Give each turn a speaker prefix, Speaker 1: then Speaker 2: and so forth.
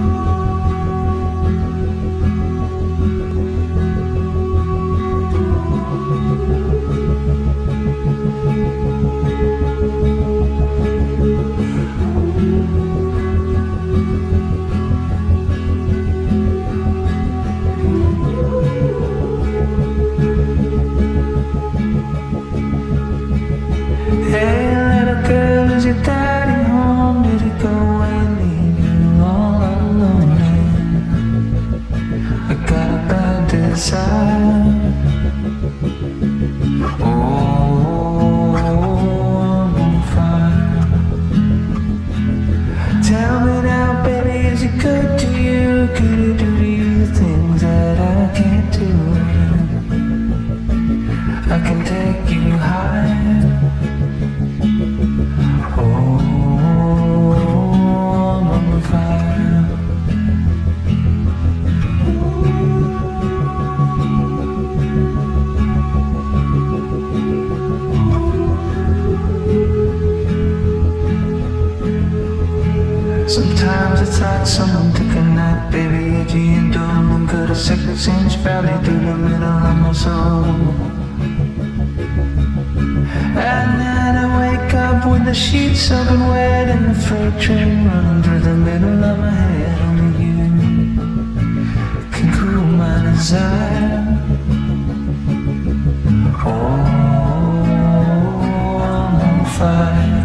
Speaker 1: Hey, bad Sometimes it's like someone took a knife, baby, edgy and dull And cut a six-inch valley through the middle of my soul. At night I wake up with the sheets soaking wet And the freight train running through the middle of my head. Only you can cool my desire. Oh, I'm on fire.